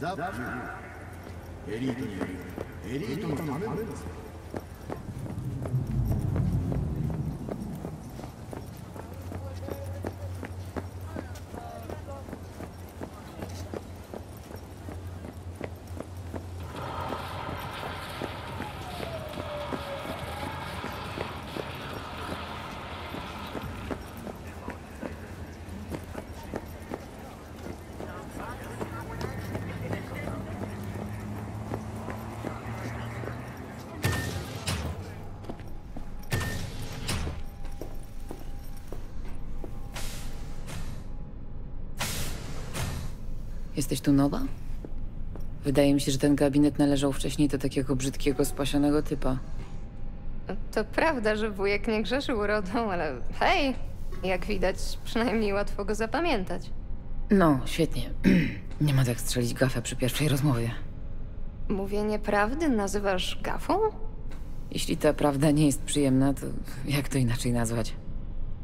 ザ・プエリートによるエリートのための Jesteś tu nowa? Wydaje mi się, że ten gabinet należał wcześniej do takiego brzydkiego, spasionego typa. To prawda, że wujek nie grzeszy urodą, ale hej, jak widać, przynajmniej łatwo go zapamiętać. No, świetnie. Nie ma tak strzelić gafę przy pierwszej rozmowie. Mówienie prawdy nazywasz gafą? Jeśli ta prawda nie jest przyjemna, to jak to inaczej nazwać?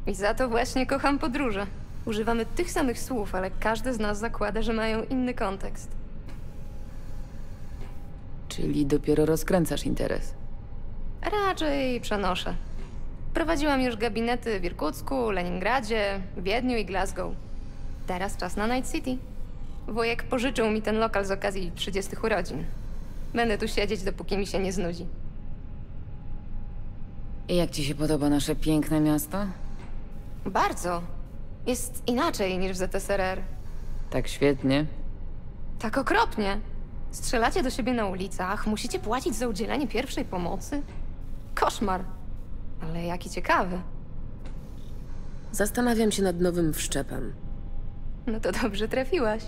I za to właśnie kocham podróże. Używamy tych samych słów, ale każdy z nas zakłada, że mają inny kontekst. Czyli dopiero rozkręcasz interes. Raczej przenoszę. Prowadziłam już gabinety w Irkucku, Leningradzie, Wiedniu i Glasgow. Teraz czas na Night City. Wujek pożyczył mi ten lokal z okazji 30 urodzin. Będę tu siedzieć, dopóki mi się nie znudzi. I jak ci się podoba nasze piękne miasto? Bardzo. Jest inaczej niż w ZSRR. Tak świetnie. Tak okropnie. Strzelacie do siebie na ulicach, musicie płacić za udzielenie pierwszej pomocy. Koszmar. Ale jaki ciekawy. Zastanawiam się nad nowym wszczepem. No to dobrze trafiłaś.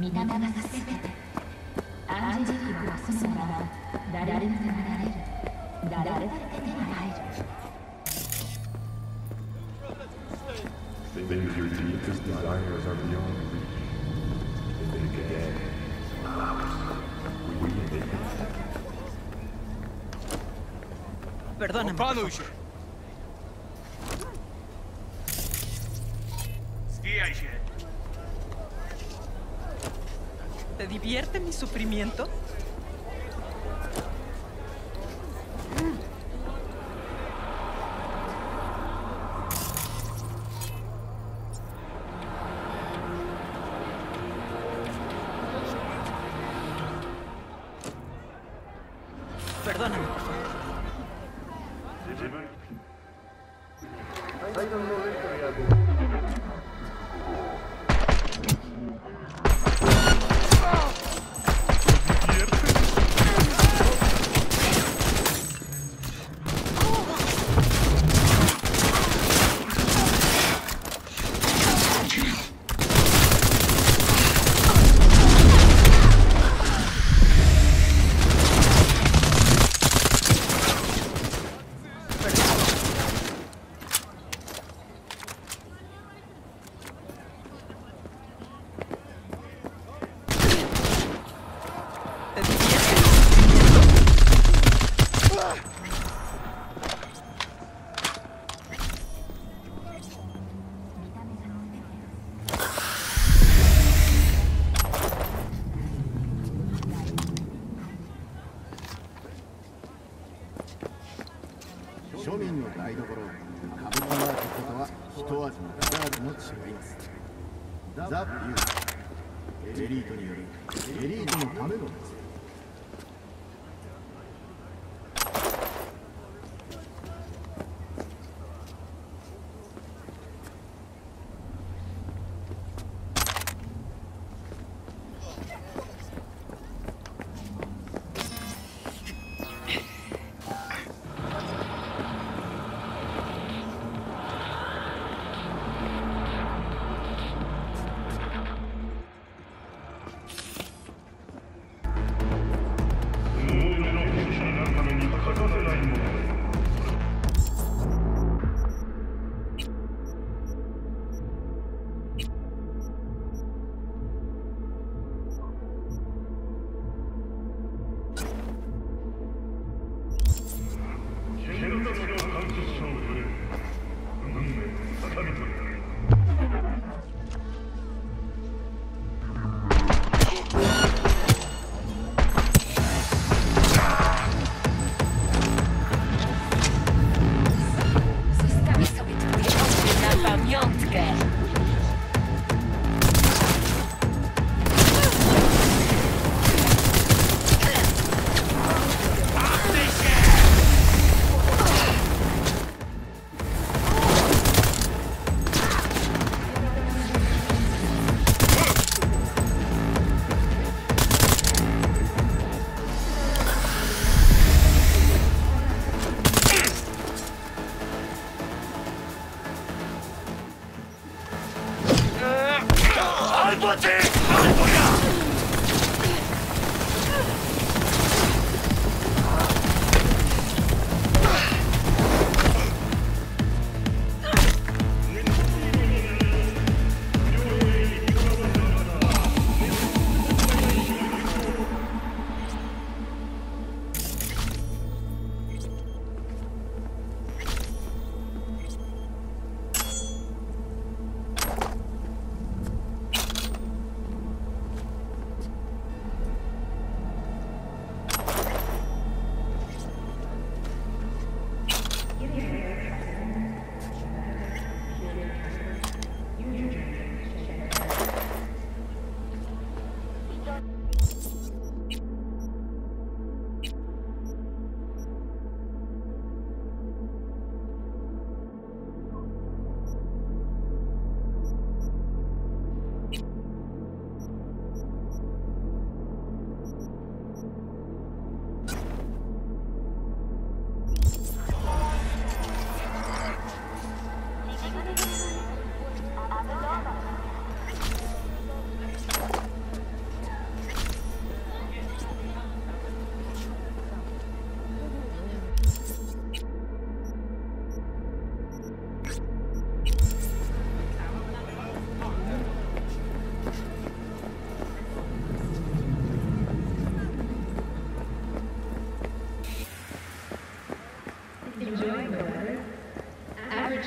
御霊が全てアンジェリックはそのなら誰でもなられる誰だって手に入る Think your deepest desires are beyond reach. Think again. We think. Perdóname. Mi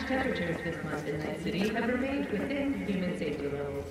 temperatures this month in Night City have remained within human safety levels.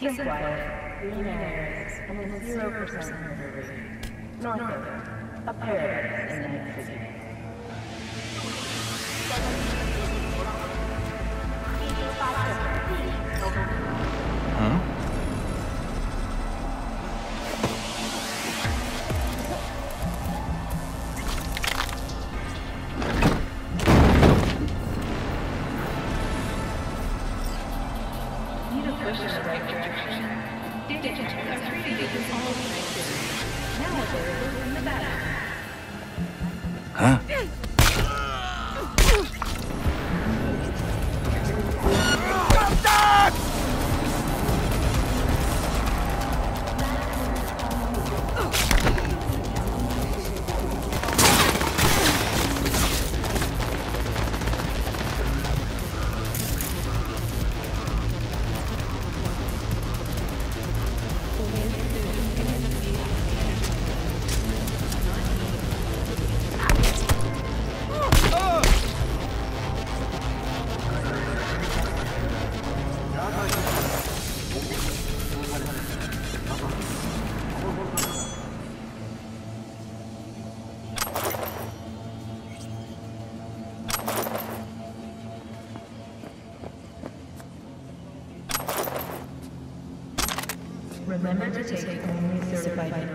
And quiet, green areas, and a 0% murder rate. North of, a paradise Remember to take only certified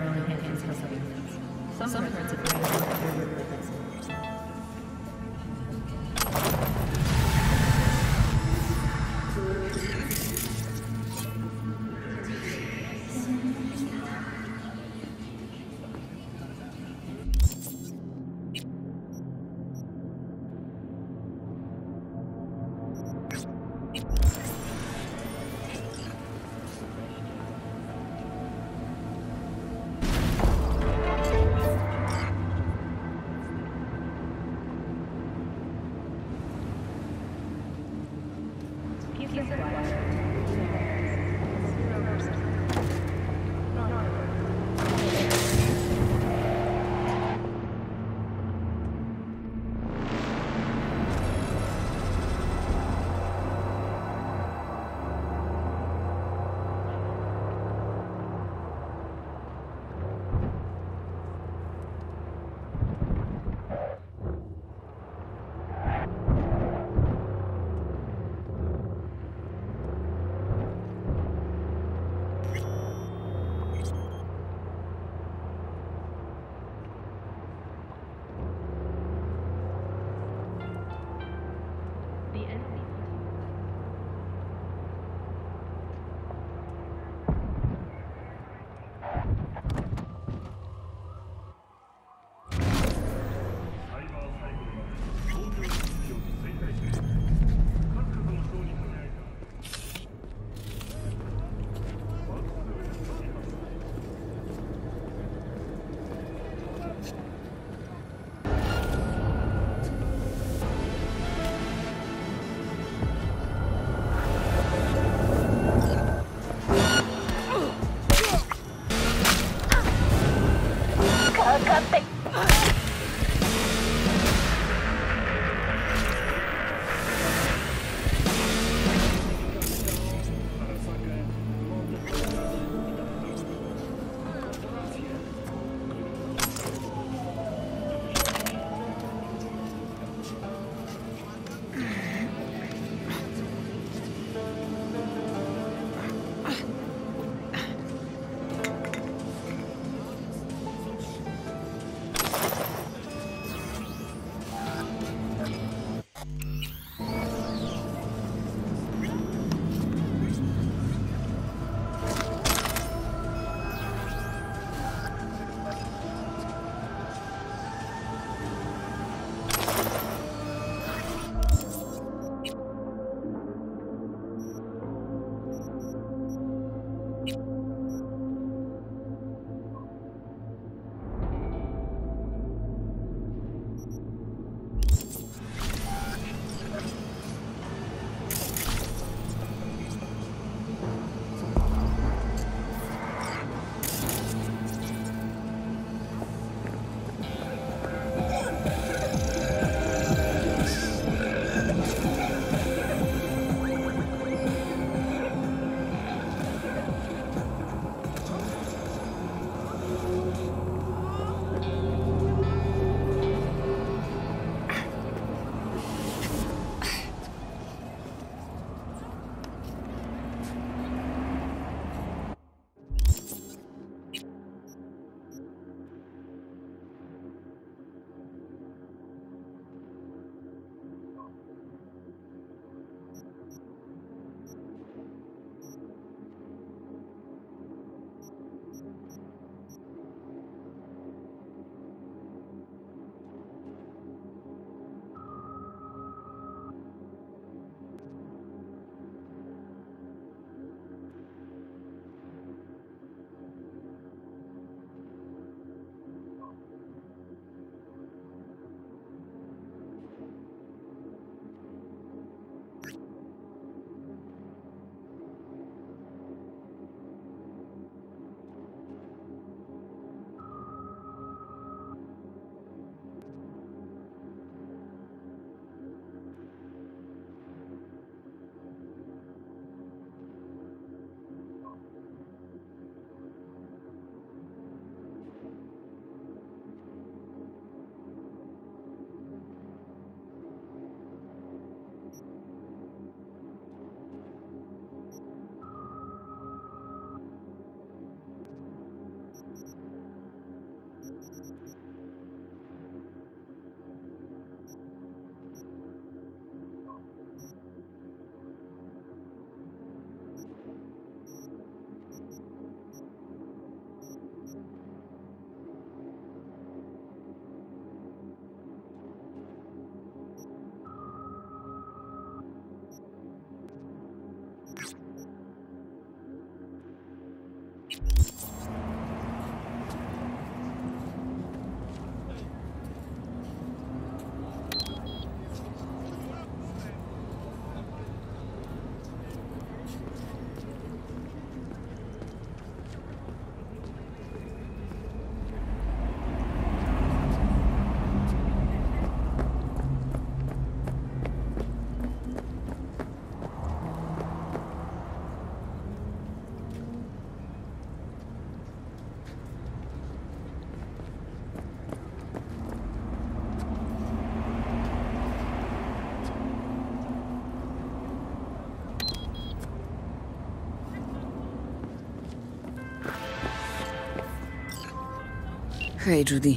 Hej, Judy.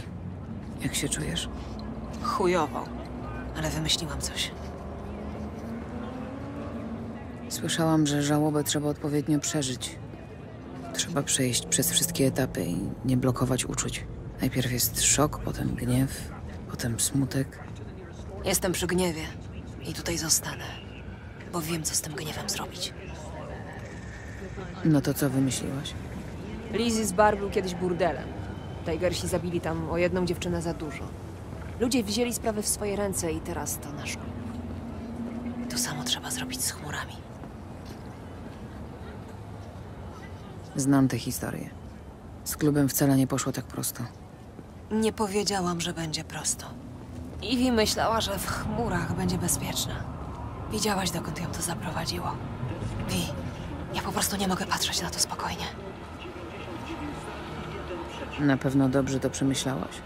Jak się czujesz? Chujowo. Ale wymyśliłam coś. Słyszałam, że żałobę trzeba odpowiednio przeżyć. Trzeba przejść przez wszystkie etapy i nie blokować uczuć. Najpierw jest szok, potem gniew, potem smutek. Jestem przy gniewie i tutaj zostanę. Bo wiem, co z tym gniewem zrobić. No to co wymyśliłaś? Lizzie's bar był kiedyś burdelem. Tigersi zabili tam o jedną dziewczynę za dużo. Ludzie wzięli sprawę w swoje ręce i teraz to nasz klub. To samo trzeba zrobić z chmurami. Znam tę historię. Z klubem wcale nie poszło tak prosto. Nie powiedziałam, że będzie prosto. Iwi myślała, że w chmurach będzie bezpieczna. Widziałaś, dokąd ją to zaprowadziło. Wi, ja po prostu nie mogę patrzeć na to spokojnie. Na pewno dobrze to przemyślałaś.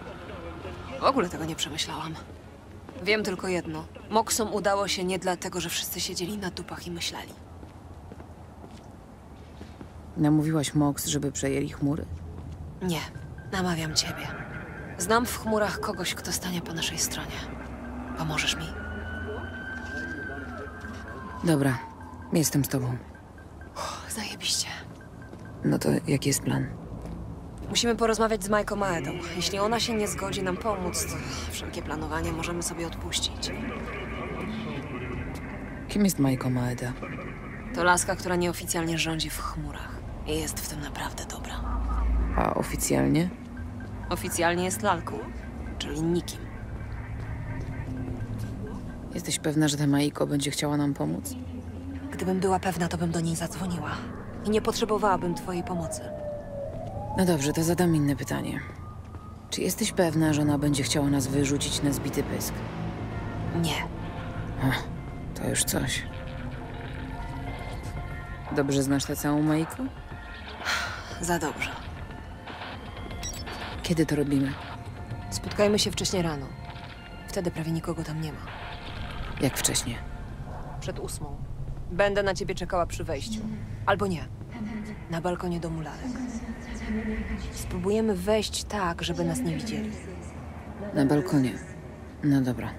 W ogóle tego nie przemyślałam. Wiem tylko jedno. Moksom udało się nie dlatego, że wszyscy siedzieli na dupach i myśleli. Namówiłaś Mox, żeby przejęli chmury? Nie, namawiam ciebie. Znam w chmurach kogoś, kto stanie po naszej stronie. Pomożesz mi? Dobra, jestem z tobą. Zajebiście. No to jaki jest plan? Musimy porozmawiać z Majką Maedą. Jeśli ona się nie zgodzi nam pomóc, to wszelkie planowanie możemy sobie odpuścić. Kim jest Majko Maeda? To laska, która nieoficjalnie rządzi w chmurach. I jest w tym naprawdę dobra. A oficjalnie? Oficjalnie jest lalką, czyli nikim. Jesteś pewna, że ta Maiko będzie chciała nam pomóc? Gdybym była pewna, to bym do niej zadzwoniła. I nie potrzebowałabym twojej pomocy. No dobrze, to zadam inne pytanie. Czy jesteś pewna, że ona będzie chciała nas wyrzucić na zbity pysk? Nie. Ach, to już coś. Dobrze znasz tę całą Maiko? Za dobrze. Kiedy to robimy? Spotkajmy się wcześniej rano. Wtedy prawie nikogo tam nie ma. Jak wcześniej? Przed ósmą. Będę na ciebie czekała przy wejściu. Albo nie. Na balkonie domu lalek. Spróbujemy wejść tak, żeby nas nie widzieli. Na balkonie. No dobra.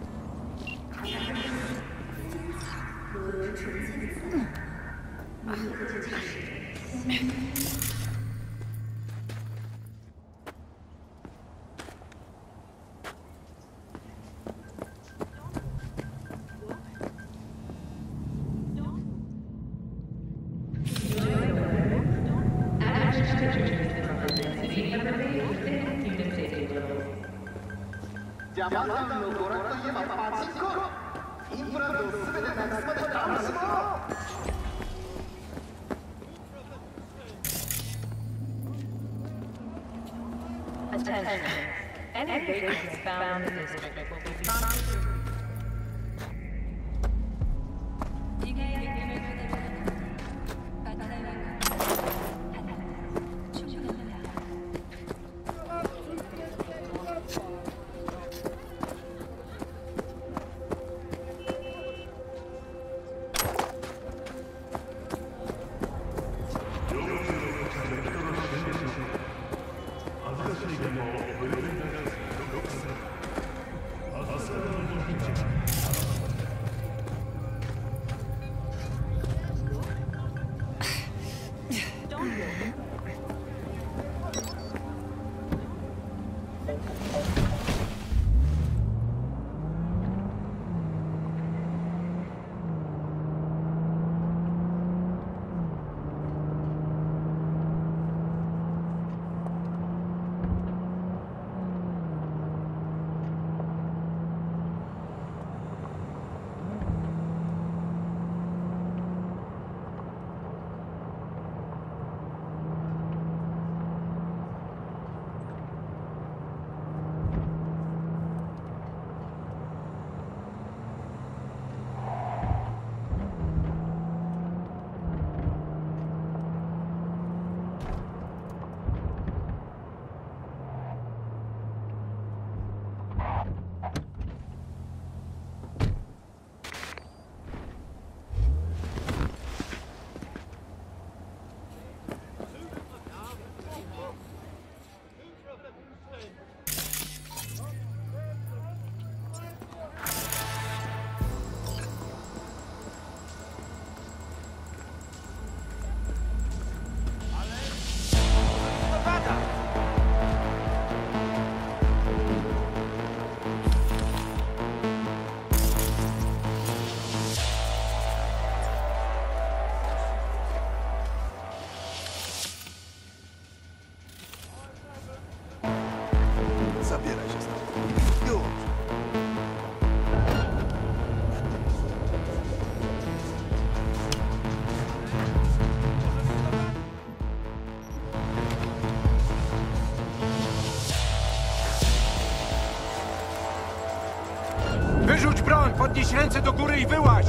Ręce do góry i wyłaź!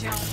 Zlikwidować ją!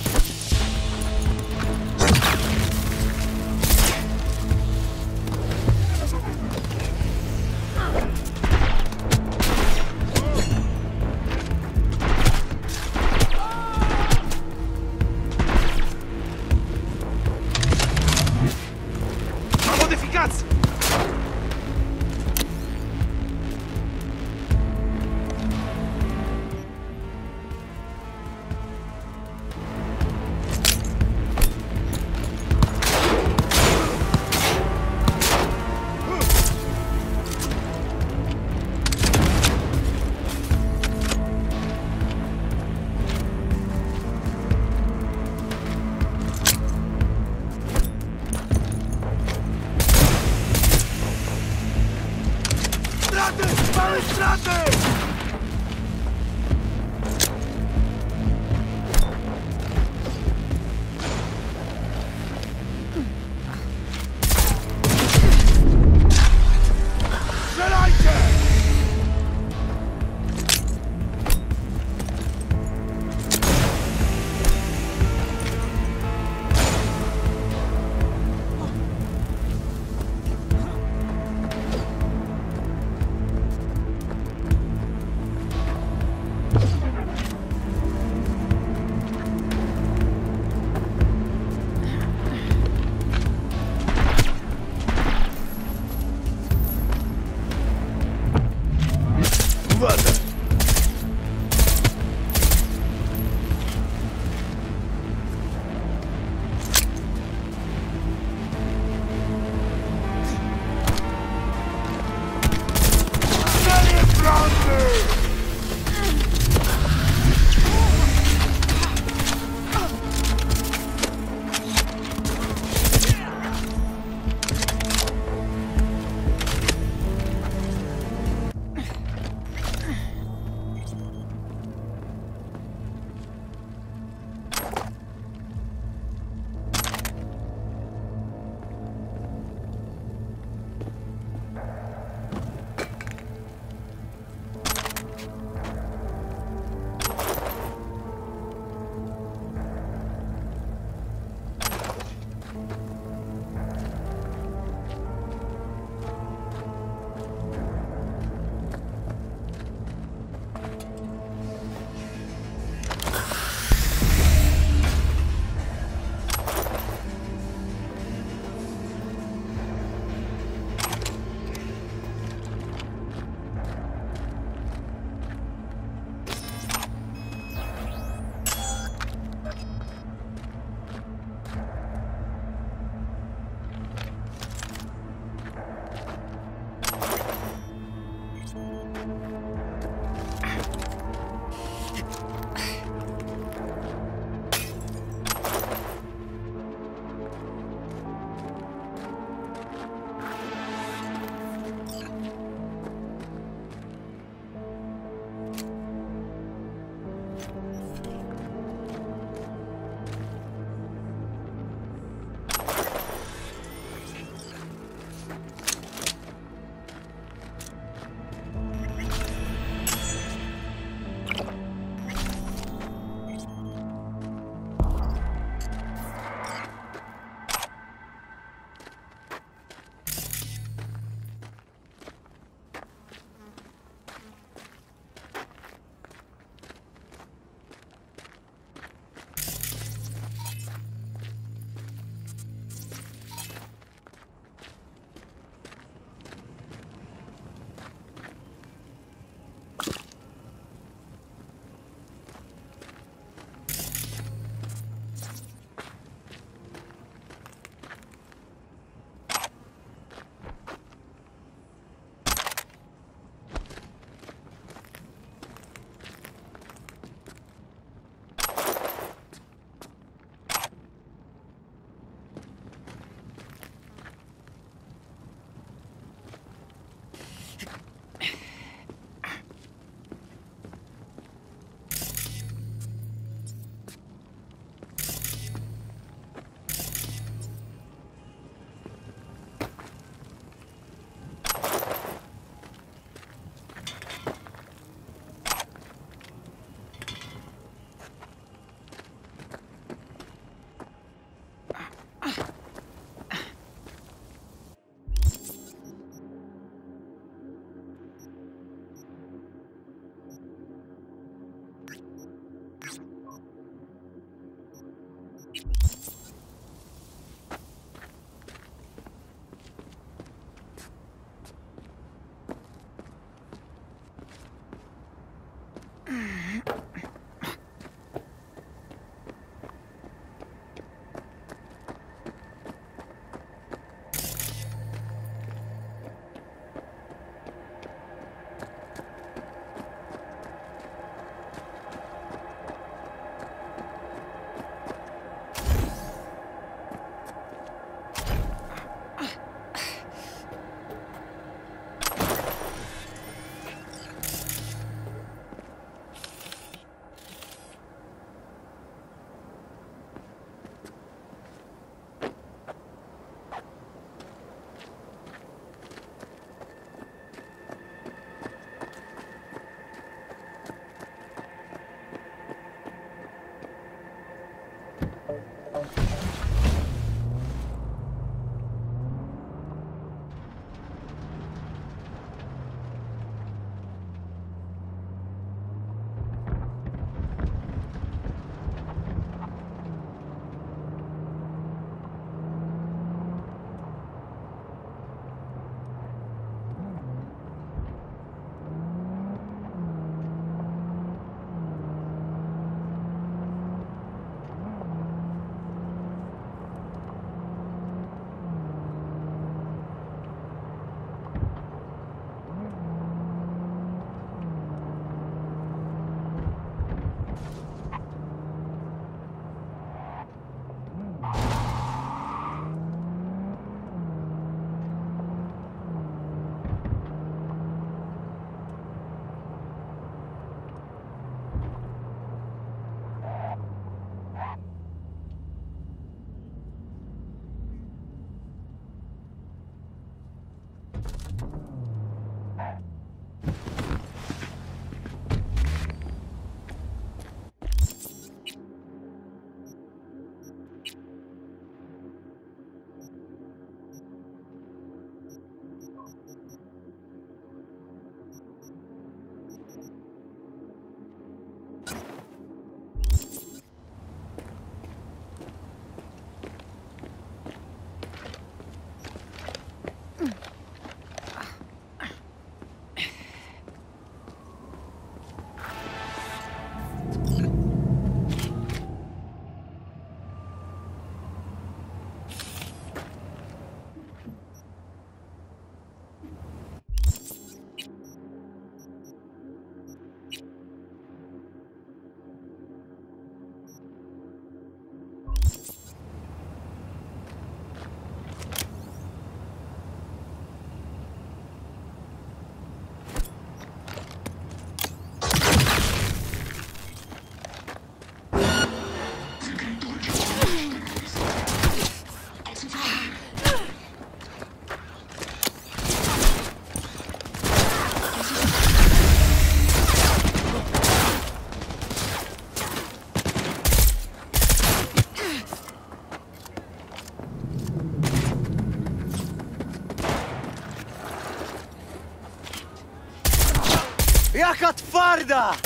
Барда!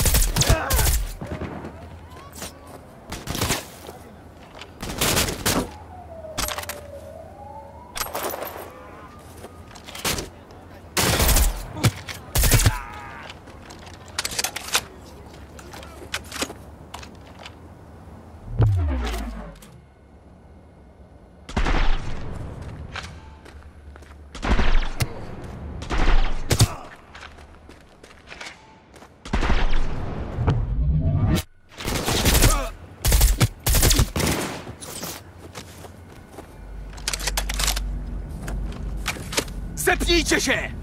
Zepnijcie się!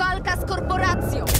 Walka z korporacją!